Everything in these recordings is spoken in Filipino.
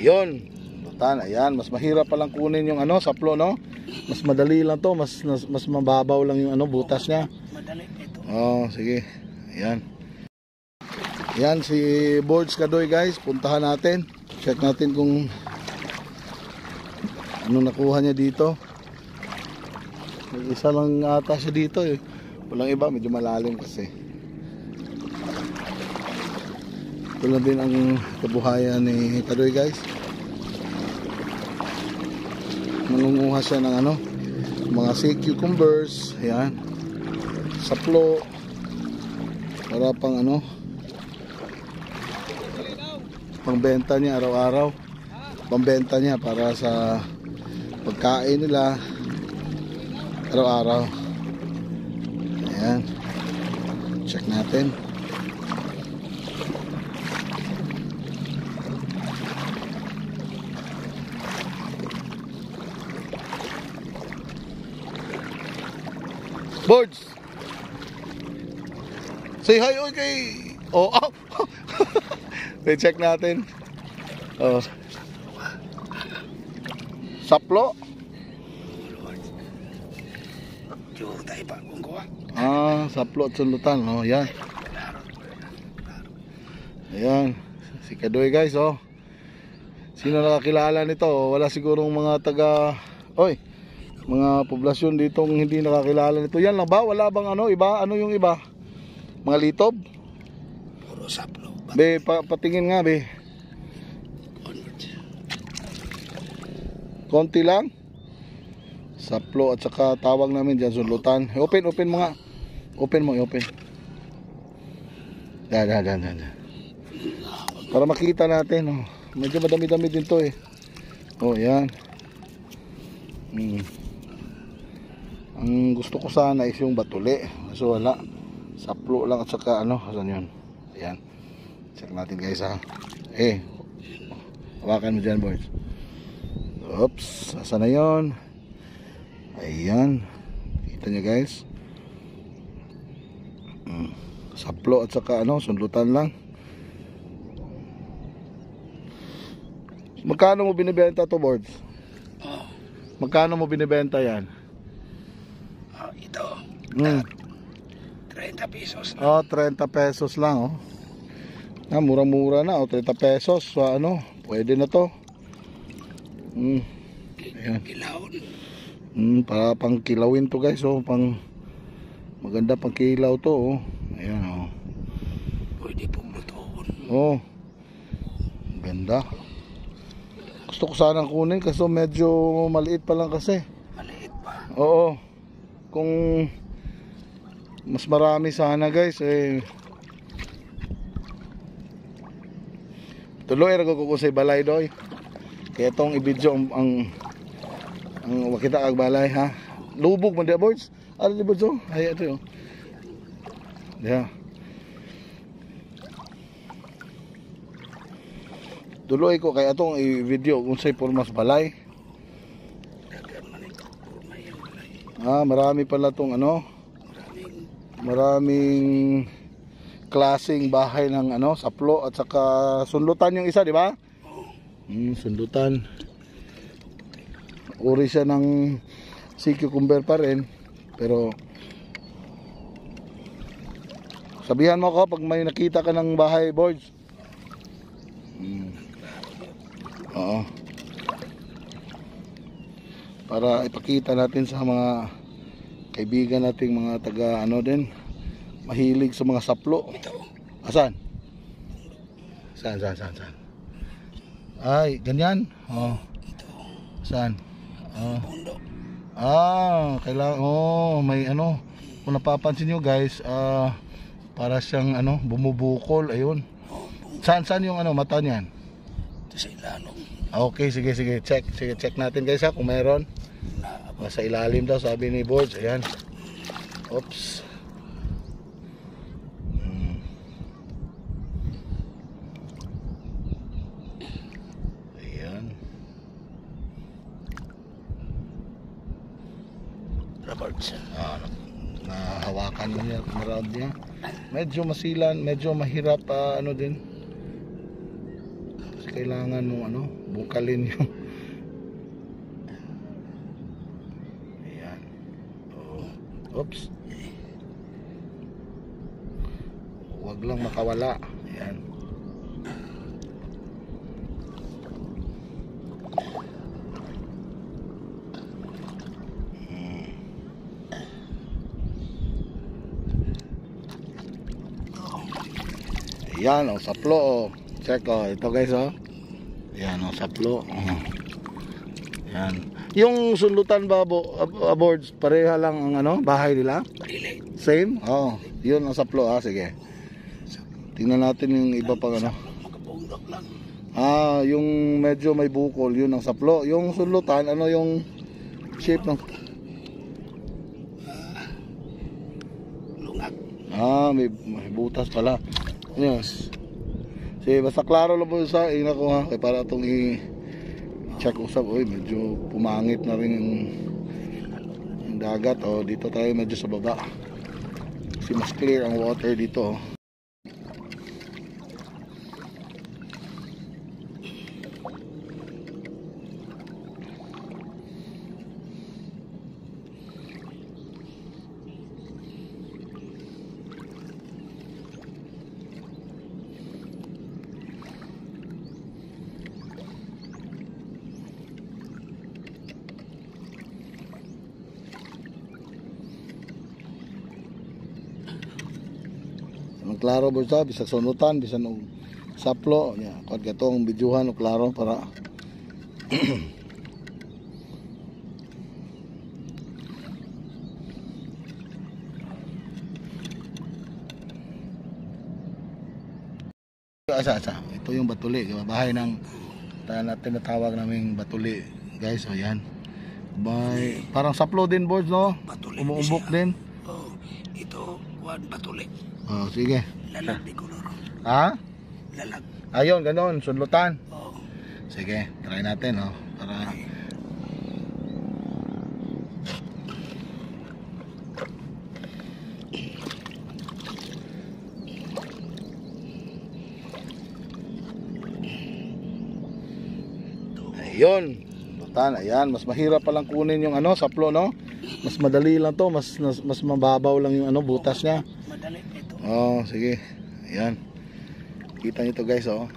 Ayun. Lutan, ayan. Mas mahirap palang kunin yung ano, saplo, no? Mas madali lang to. Mas, mas, mas mababaw lang yung ano, butas niya. Madali ito. Oh, sige. Ayan. Ayan si Boards Kadoy guys. Puntahan natin. Check natin kung ano nakuha niya dito. May isa lang ata siya dito eh. Walang iba, medyo malalim kasi. Ito lang din ang kabuhayan ni Kadoy guys. Mangunguha siya ng ano, mga sea cucumbers, ayan. Saplo, para pang ano, pangbenta niya araw-araw. Pambenta niya para sa pagkain nila araw-araw. Ayan. Check natin. Birds. Say hi oy kay Oh, oh. Check natin. Oh. Saplo. Ah, saplo at sulutan. Oh, yan. Ayan. Si Kadoy guys, oh. Sino nakakilala nito? Wala sigurong mga taga... Oy, mga poblasyon ditong hindi nakakilala nito. Yan lang ba? Wala bang ano? Iba? Ano yung iba? Mga litob? Puro saplo. Be, pa, patingin nga, be. Konti lang. Saplo at saka tawag namin dyan, sulutan. Open, open mga. Open mo, open. Yan, yan, yan. yan. Para makita natin, oh. Medyo madami-dami din to eh. Oh, yan. Hmm. Ang gusto ko sana is yung batuli. So wala. Saplo lang at saka ano, asan yun? Ayan. Check natin guys ha. Eh. Hawakan mo dyan boys. Oops. Asan na yun? Ayan. Kita nyo guys. Hmm. Saplo at saka ano, sundutan lang. Magkano mo binibenta to boards? Magkano mo binibenta yan? Oh, ito. Hmm. 30 pesos. Oh, 30 pesos lang oh. Ah, mura-mura na oh, 30 pesos. So, ano, pwede na to. Hmm. Ayan. Kilawon. Hmm, para pang kilawin to guys oh, pang maganda pang kilaw to oh. Ayan oh. Pwede pumutuon. Oh. Ganda. Gusto ko sanang kunin kasi medyo maliit pa lang kasi. Maliit pa. Oo. Kung mas marami sana guys eh Tuloy ra ko sa balay doy. Kaya tong i-video ang ang, ang makita kag balay ha. Lubog man dia boys. Ano di boys oh? Ay ito oh. Yeah. Tuloy ko kay atong i-video kung say pormas balay. Dagan man ito. Puro may yung balay. Ah, marami pala tong ano, Maraming klasing bahay ng ano, saplo at saka sundutan yung isa, di ba? Hmm, sundutan. Uri siya ng sea cucumber pa rin, pero sabihan mo ako pag may nakita ka ng bahay boards. Hmm. Oo. Para ipakita natin sa mga kaibigan nating mga taga ano din mahilig sa mga saplo. Asan? Saan saan saan saan? Ay ganyan? Oh. Ito. saan? Oh. Ah kailangan oh may ano kung napapansin nyo guys ah para siyang ano bumubukol ayun. Saan saan yung ano mata niyan? Ito sa ilalong. okay sige sige check sige check natin guys ha kung meron. Na, Nasa ilalim daw sabi ni Boards. Ayan. Oops. Hmm. Ayan. Roberts. Ah, na, nahawakan niya around niya. Medyo masilan, medyo mahirap pa ano din. Kasi kailangan mo ano, bukalin yung ayan oh. Oops wag lang makawala ayan Ayan, oh, saplo, oh. Check, oh. Ito, guys, oh. Ayan, oh, saplo. Ayan. Yung sundutan ba, abo, ab- aboards, pareha lang ang ano, bahay nila? Same? Oh, yun ang saplo, ah. Sige. Tingnan natin yung iba pang ano. Ah, yung medyo may bukol, yun ang saplo. Yung sundutan, ano yung shape ng... Ah, may, may butas pala. Yes. Sige, basta klaro lang po sa ina ko ha. Kaya para itong i- check usap. Uy, medyo pumangit na rin yung, yung dagat. O, dito tayo medyo sa baba. Kasi mas clear ang water dito. oh. Ang klaro po sa bisag sunutan, bisan og saplo. Ya, kung katong bidyuhan o klaro para Asa, asa. Ito yung batuli. di ba? Bahay ng ta- na tinatawag naming batuli. Guys, o yan. May, parang saplo din boards, no? Batuli. Umuubok din. Oh, ito, kuwan, batuli. Oh, sige. Lalag di color. Ha? Lalag. Ayun, ganon, sunlutan. Oh, Sige, try natin, oh. Para Ayun. Sunlutan, ayan, mas mahirap palang kunin yung ano, saplo, no? Mas madali lang to, mas mas, mas mababaw lang yung ano, butas niya. madali. Oh, sige. Ayan. Kita nyo to guys, oh.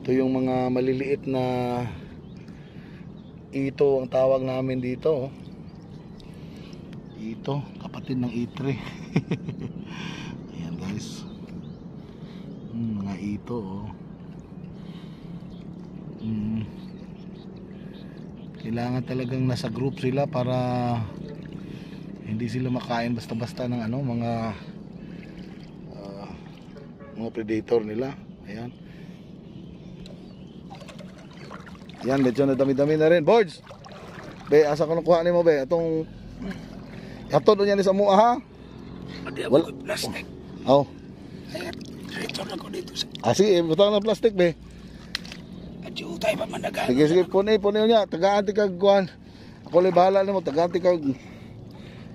Ito yung mga maliliit na ito ang tawag namin dito, oh. Ito, kapatid ng itre. Ayan guys. Hmm, mga ito, oh. Hmm. Kailangan talagang nasa group sila para hindi sila makain basta-basta ng ano, mga mga predator nila. Ayan. Yan, medyo na dami-dami na rin. Boards! Be, asa ko nakuha ni mo, be? Itong... Hatod doon yan sa mua, ha? Wal- ako plastic. Oh. Diretso lang ko dito sa... Ah, sige, butang ng plastic, be. Yung utay pa managan. Sige, sige, puni, puni niya. Tagaan ti kag kuhan. Ako lang bahala nimo, tagaan ti kag...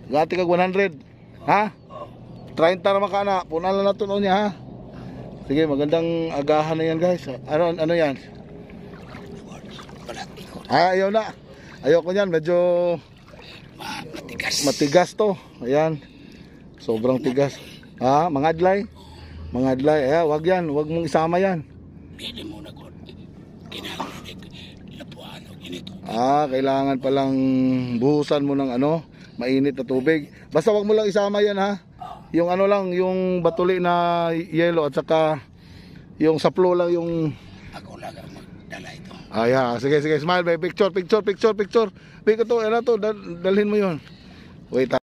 Tagaan ti kag 100. Ha? Oh, 30 naman ka na. Punan lang natin niya, ha? Sige, magandang agahan na yan, guys. Ano, ano yan? Ah, ayaw na. Ayoko niyan, medyo Ma, matigas. matigas to. Ayan. Sobrang tigas. Ha, mga adlay. Mga adlay. Eh, wag yan. Wag mong isama yan. Pwede mo na ko. Ah, kailangan palang buhusan mo ng ano, mainit na tubig. Basta wag mo lang isama yan ha. Yung ano lang, yung batuli na yellow at saka yung saplo lang yung Ako lang ang magdala ito. Ay ha, sige sige, smile babe. Picture, picture, picture, picture. Big to, ano to, dal- dalhin mo 'yon. Wait. ah.